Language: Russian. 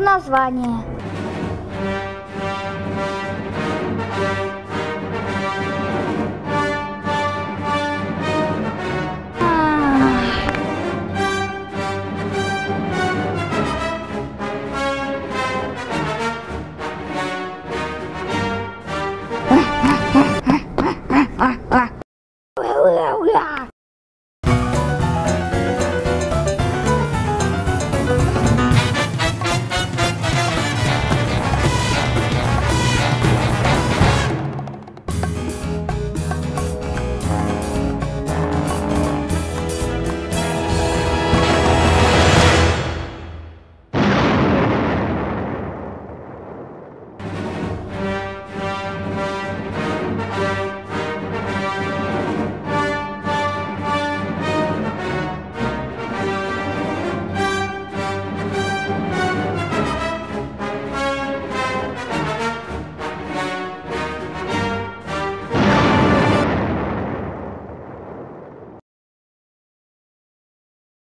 в название. Ah, ah.